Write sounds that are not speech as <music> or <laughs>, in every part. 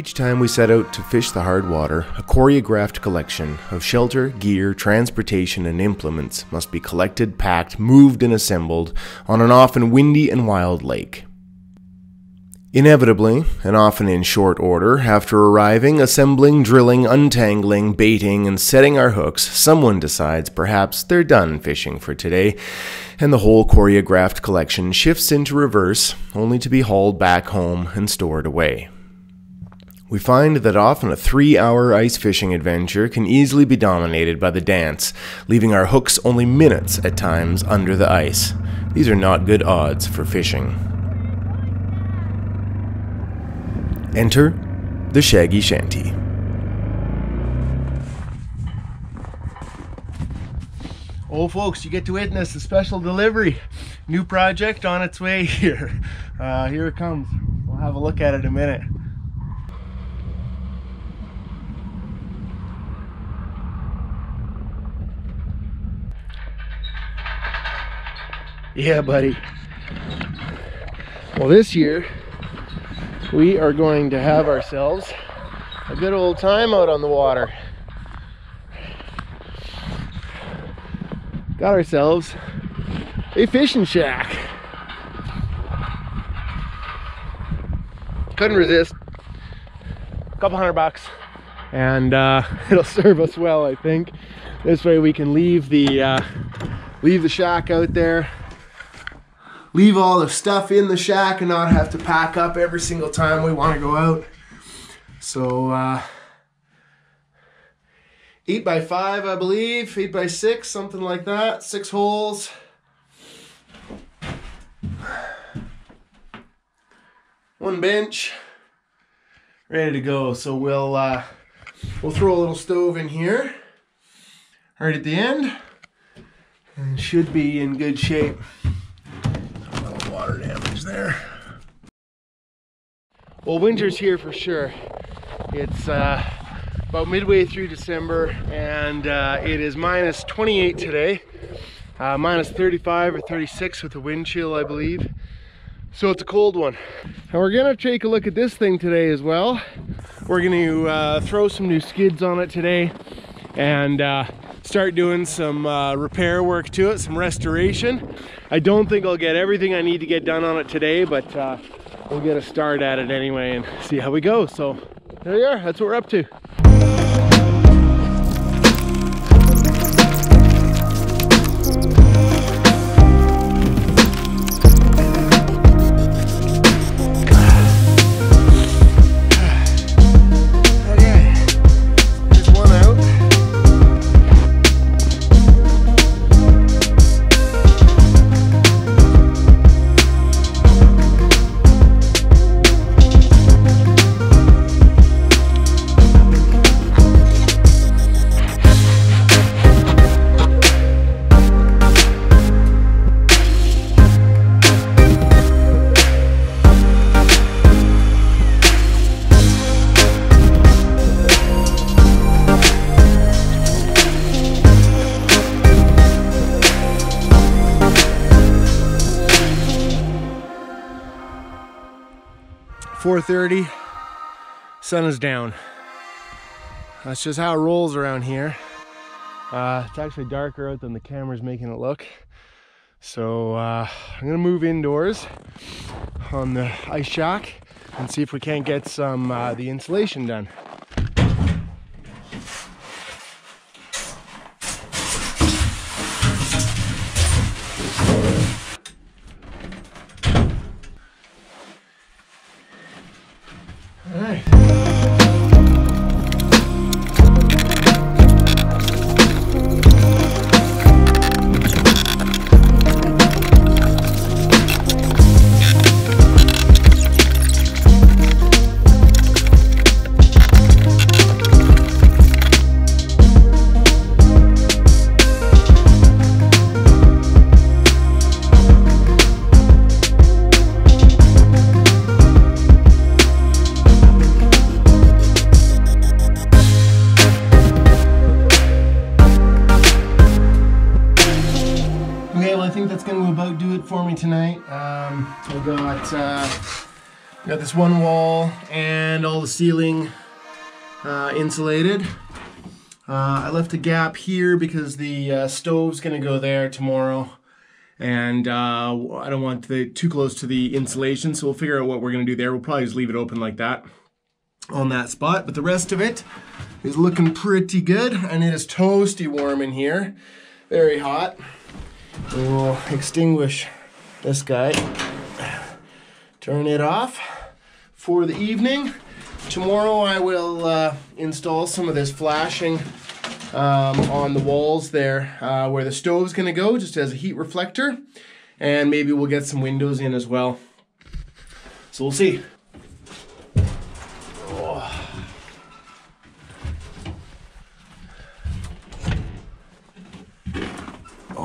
Each time we set out to fish the hard water, a choreographed collection of shelter, gear, transportation, and implements must be collected, packed, moved, and assembled on an often windy and wild lake. Inevitably, and often in short order, after arriving, assembling, drilling, untangling, baiting, and setting our hooks, someone decides perhaps they're done fishing for today, and the whole choreographed collection shifts into reverse, only to be hauled back home and stored away. We find that often a three hour ice fishing adventure can easily be dominated by the dance, leaving our hooks only minutes at times under the ice. These are not good odds for fishing. Enter the Shabby Shanty. Oh, folks, you get to witness a special delivery. New project on its way here. Uh, here it comes. We'll have a look at it in a minute. Yeah, buddy. Well, this year we are going to have ourselves a good old time out on the water. Got ourselves a fishing shack. Couldn't resist. A couple hundred bucks. And uh, <laughs> it'll serve us well, I think. This way we can leave the uh, leave the shack out there leave all the stuff in the shack and not have to pack up every single time we want to go out. So, uh, eight by five, I believe, eight by six, something like that, six holes. One bench, ready to go. So we'll uh, we'll throw a little stove in here, right at the end, and should be in good shape there. Well, winter's here for sure. It's uh, about midway through December and uh, it is minus 28 today. Uh, minus 35 or 36 with a wind chill, I believe. So it's a cold one. And we're gonna take a look at this thing today as well. We're gonna uh, throw some new skids on it today and uh, start doing some uh, repair work to it, some restoration. I don't think I'll get everything I need to get done on it today, but uh, we'll get a start at it anyway and see how we go. So there we are, that's what we're up to. 4.30, sun is down. That's just how it rolls around here. Uh, it's actually darker out than the camera's making it look. So uh, I'm gonna move indoors on the ice shack and see if we can't get some uh, the insulation done. Do it for me tonight. Um, I got uh, Got this one wall and all the ceiling uh, insulated. Uh, I left a gap here because the uh, stove's gonna go there tomorrow and uh, I don't want the too close to the insulation, so we'll figure out what we're gonna do there. We'll probably just leave it open like that on that spot, but the rest of it is looking pretty good, and it is toasty warm in here. Very hot. We'll extinguish this guy. Turn it off for the evening. Tomorrow I will uh, install some of this flashing um, on the walls there uh, where the stove's gonna go, just as a heat reflector. And maybe we'll get some windows in as well. So we'll see.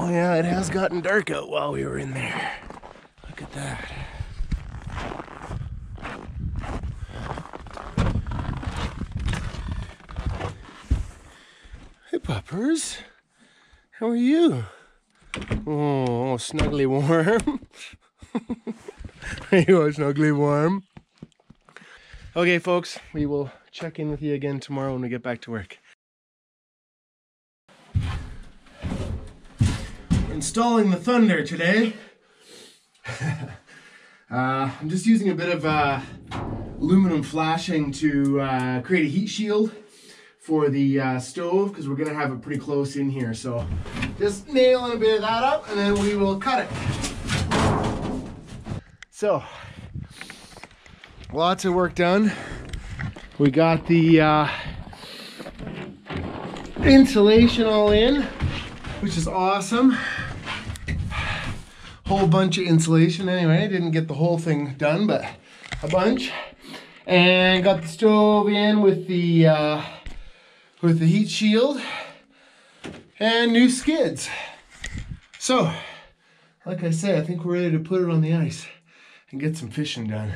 Oh yeah, it has gotten dark out while we were in there. Look at that. Hey puppers. How are you? Oh, snuggly warm. <laughs> you are snuggly warm. Okay, folks, we will check in with you again tomorrow when we get back to work. Installing the Thunder today. <laughs> uh, I'm just using a bit of uh, aluminum flashing to uh, create a heat shield for the uh, stove because we're gonna have it pretty close in here. So just nailing a bit of that up and then we will cut it. So lots of work done. We got the uh, insulation all in, which is awesome. Whole bunch of insulation anyway. Didn't get the whole thing done, but a bunch. And got the stove in with the uh, with the heat shield and new skids. So, like I say, I think we're ready to put it on the ice and get some fishing done.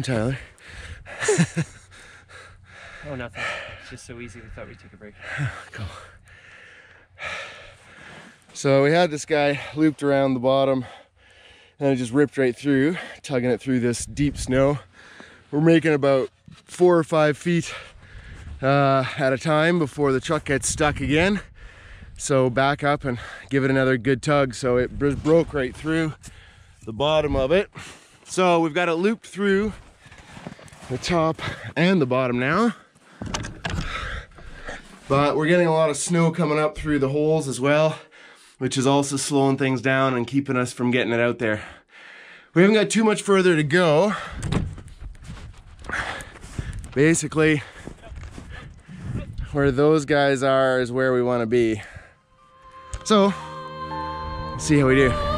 Happened, Tyler? <laughs> oh, nothing. It's just so easy. We thought we'd take a break. <sighs> cool. So we had this guy looped around the bottom and it just ripped right through, tugging it through this deep snow. We're making about four or five feet uh, at a time before the truck gets stuck again. So back up and give it another good tug. So it broke right through the bottom of it. So we've got it looped through the top and the bottom now. But we're getting a lot of snow coming up through the holes as well, which is also slowing things down and keeping us from getting it out there. We haven't got too much further to go. Basically, where those guys are is where we want to be. So, see how we do.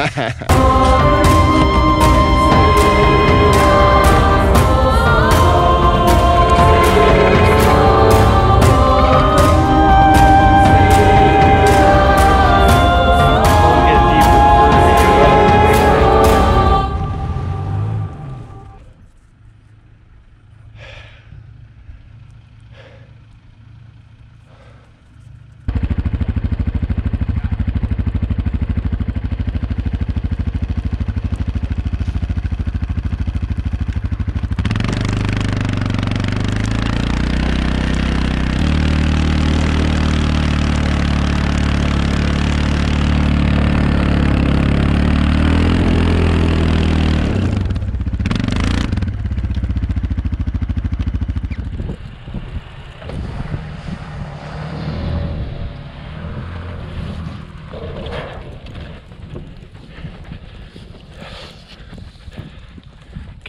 Stupid pike, eh?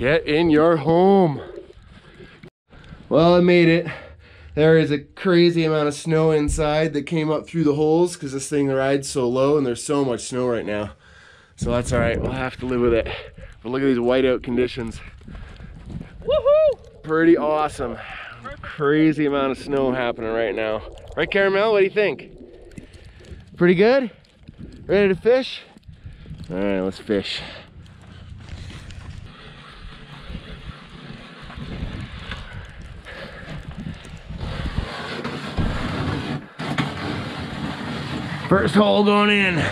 Get in your home. Well, I made it. There is a crazy amount of snow inside that came up through the holes because this thing rides so low and there's so much snow right now. So that's all right, we'll have to live with it. But look at these whiteout conditions. Woohoo! Pretty awesome. Crazy amount of snow happening right now. Right, Caramel, what do you think? Pretty good? Ready to fish? All right, let's fish. First hole going in.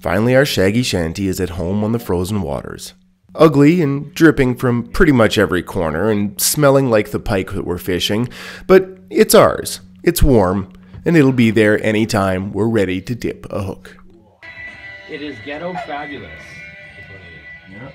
Finally, our shabby shanty is at home on the frozen waters. Ugly and dripping from pretty much every corner and smelling like the pike that we're fishing, but it's ours. It's warm, and it'll be there anytime we're ready to dip a hook. It is ghetto fabulous. is